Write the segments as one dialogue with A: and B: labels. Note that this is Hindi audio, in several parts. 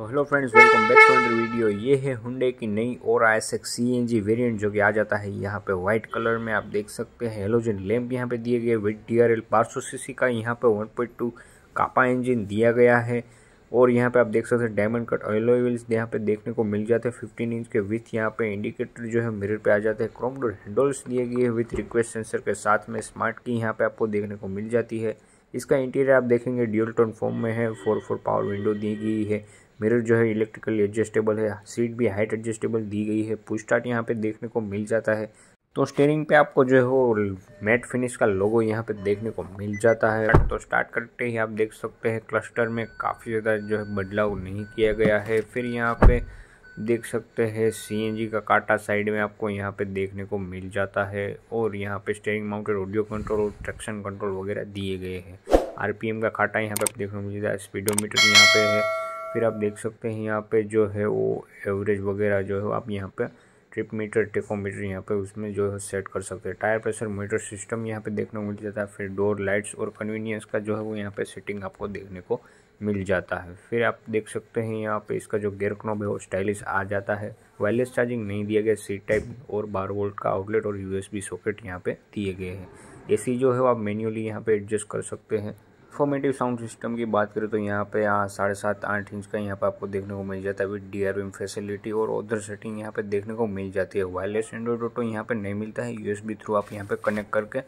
A: Hello friends welcome back to other video ये है हुंडे की नई Aura S X C N G variant जो कि आ जाता है यहाँ पे व्हाइट कलर में, आप देख सकते हैं। हेलोजन लैंप यहाँ पे दिए गए विद डी आर एल पाँच सौ सी सी का यहाँ पे one point two Kappa engine दिया गया है। और यहाँ पे आप देख सकते हैं डायमंड कट ऑयल यहाँ पे देखने को मिल जाते हैं। फिफ्टीन इंच के विथ यहाँ पे इंडिकेटर जो है मिरर पे आ जाते हैं। क्रोम डोर हैंडल्स दिए गए हैं विथ रिक्वेस्ट सेंसर के साथ में स्मार्ट की यहाँ पे आपको देखने को मिल जाती है। इसका इंटीरियर आप देखेंगे ड्यूल टोन फॉर्म में है। फोर फोर पावर विंडो दी गई है। मिरर जो है इलेक्ट्रिकली एडजस्टेबल है सीट भी हाइट एडजस्टेबल दी गई है पुश स्टार्ट यहाँ पे देखने को मिल जाता है। तो स्टेयरिंग पे आपको जो है वो मैट फिनिश का लोगो यहाँ पे देखने को मिल जाता है। तो स्टार्ट करते ही आप देख सकते हैं क्लस्टर में काफ़ी ज़्यादा जो है बदलाव नहीं किया गया है। फिर यहाँ पे देख सकते हैं सीएनजी का काटा साइड में आपको यहाँ पे देखने को मिल जाता है और यहाँ पे स्टेयरिंग माउंटेड ऑडियो कंट्रोल और ट्रैक्शन कंट्रोल वगैरह दिए गए हैं। आरपीएम का काटा यहाँ पे देखने को मिल जाता है स्पीडोमीटर यहाँ पे है। फिर आप देख सकते हैं यहाँ पे जो है वो एवरेज वगैरह जो है आप यहाँ पे ट्रिप मीटर टेकोमीटर यहाँ पे उसमें जो है सेट कर सकते हैं। टायर प्रेशर मीटर सिस्टम यहाँ पे देखने को मिल जाता है, फिर डोर लाइट्स और कन्वीनियंस का जो है वो यहाँ पे सेटिंग आपको देखने को मिल जाता है। फिर आप देख सकते हैं यहाँ पे इसका जो गेयर क्नोब है वो स्टाइलिश आ जाता है। वायरलेस चार्जिंग नहीं दिया गया सी टाइप और बार वोल्ट का आउटलेट और यूएसबी सॉकेट यहाँ पे दिए गए हैं। एसी जो है आप मैन्युअली यहाँ पे एडजस्ट कर सकते हैं। इन्फॉर्मेटिव साउंड सिस्टम की बात करें तो यहाँ पे यहाँ साढ़े सात, आठ इंच का यहाँ पे आपको देखने को मिल जाता है। विद डी आर फैसिलिटी और अदर सेटिंग यहाँ पे देखने को मिल जाती है। वायरलेस एंड्रॉइड ऑटो यहाँ पे नहीं मिलता है। यूएसबी थ्रू आप यहाँ पे कनेक्ट करके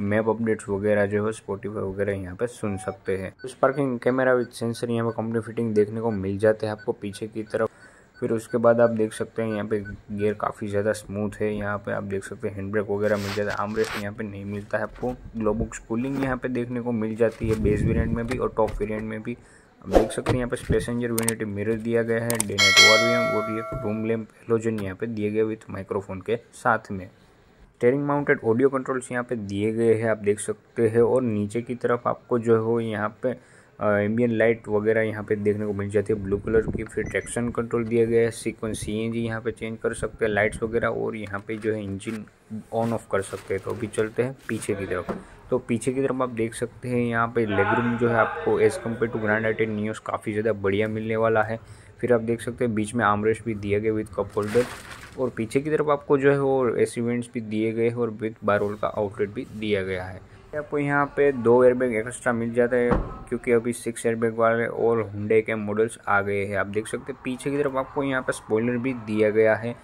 A: मैप अपडेट्स वगैरह जो है स्पोटिफाई वगैरह यहाँ पे सुन सकते हैं। स्पार्किंग कैमरा विद सेंसर यहाँ पे कंपनी फिटिंग देखने को मिल जाते हैं आपको पीछे की तरफ़। फिर उसके बाद आप देख सकते हैं यहाँ पे गियर काफ़ी ज़्यादा स्मूथ है। यहाँ पे आप देख सकते हैं हैंड ब्रेक वगैरह मिल जाता है। आम आमरेस्ट यहाँ पे नहीं मिलता है। आपको ग्लोबुक्स कूलिंग यहाँ पे देखने को मिल जाती है बेस वेरिएंट में भी और टॉप वेरिएंट में भी। आप देख सकते हैं यहाँ पे पैसेंजर यूनिटी मिरर दिया गया है। डे नाइट ओवर और ये रूम लैम्प हेलोजन यहाँ पे दिए गए विथ माइक्रोफोन के साथ में। स्टेयरिंग माउंटेड ऑडियो कंट्रोल्स यहाँ पे दिए गए हैं। आप देख सकते हैं और नीचे की तरफ़ आपको जो हो यहाँ पे एम्बियन लाइट वगैरह यहाँ पे देखने को मिल जाती है। ब्लू कलर की फिर ट्रैक्शन कंट्रोल दिया गया है। सीक्वेंस सी एन जी यहाँ पर चेंज कर सकते हैं लाइट्स वगैरह और यहाँ पे जो है इंजन ऑन ऑफ़ कर सकते हैं। तो अभी चलते हैं पीछे की तरफ़। तो पीछे की तरफ़ आप देख सकते हैं यहाँ पे लेगरूम जो है आपको as compare to grand i ten Nios काफ़ी ज़्यादा बढ़िया मिलने वाला है। फिर आप देख सकते हैं बीच में आमरेश भी दिया गया विद कप होल्डर और पीछे की तरफ़ आपको जो है वो एस इवेंट्स भी दिए गए हैं और विद बारोल का आउटलेट भी दिया गया है। आपको यहाँ पे दो एयरबैग एक्स्ट्रा मिल जाता है, क्योंकि अभी सिक्स एयरबैग वाले और हुडे के मॉडल्स आ गए हैं। आप देख सकते हैं, पीछे की तरफ़ आपको यहाँ पे स्पॉइलर भी दिया गया है,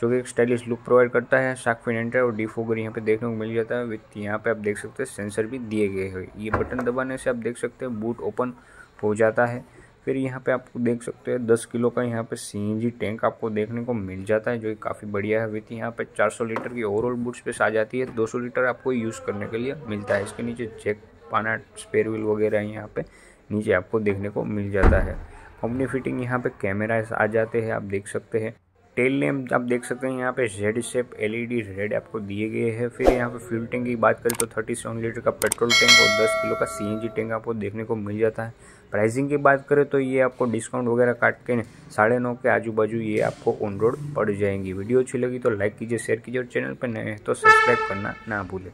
A: जो कि एक स्टाइलिश लुक प्रोवाइड करता है। शार्क फिन और डी फोगर यहाँ पे देखने को मिल जाता है विथ यहाँ पे आप देख सकते हैं सेंसर भी दिए गए हैं। ये बटन दबाने से आप देख सकते हैं बूट ओपन हो जाता है। फिर यहाँ पे आपको देख सकते हैं, दस किलो का यहाँ पे सीएनजी टैंक आपको देखने को मिल जाता है, जो कि काफ़ी बढ़िया है। विथ यहाँ पे 400 लीटर की ओवरऑल बुट स्पेस आ जाती है। 200 लीटर आपको यूज़ करने के लिए मिलता है। इसके नीचे चेक पाना स्पेयर व्हील वगैरह यहाँ पे, नीचे आपको देखने को मिल जाता है। कंपनी फिटिंग यहाँ पे कैमराज आ जाते हैं, आप देख सकते हैं। टेल लैम्प आप देख सकते हैं, यहाँ पे जेड शेप एलईडी रेड आपको दिए गए हैं। फिर यहाँ पे फ्यूल टैंक की बात करें तो 37 लीटर का पेट्रोल टैंक और 10 किलो का सीएनजी टैंक आपको देखने को मिल जाता है। प्राइसिंग की बात करें तो ये आपको डिस्काउंट वगैरह काट के साढ़े नौ के आजू बाजू ये आपको ऑन रोड पड़ जाएँगी। वीडियो अच्छी लगी तो लाइक कीजिए शेयर कीजिए और चैनल पर नए तो सब्सक्राइब करना ना भूलें।